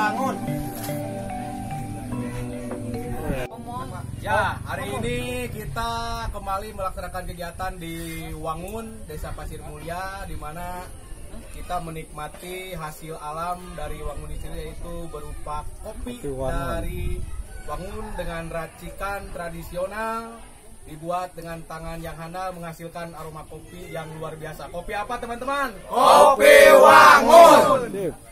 Bangun. Ya, hari ini kita kembali melaksanakan kegiatan di Wangun, Desa Pasir Mulia, di mana kita menikmati hasil alam dari Wangun di sini yaitu berupa kopi dari Wangun dengan racikan tradisional dibuat dengan tangan yang handal menghasilkan aroma kopi yang luar biasa. Kopi apa teman-teman? Kopi Wangun.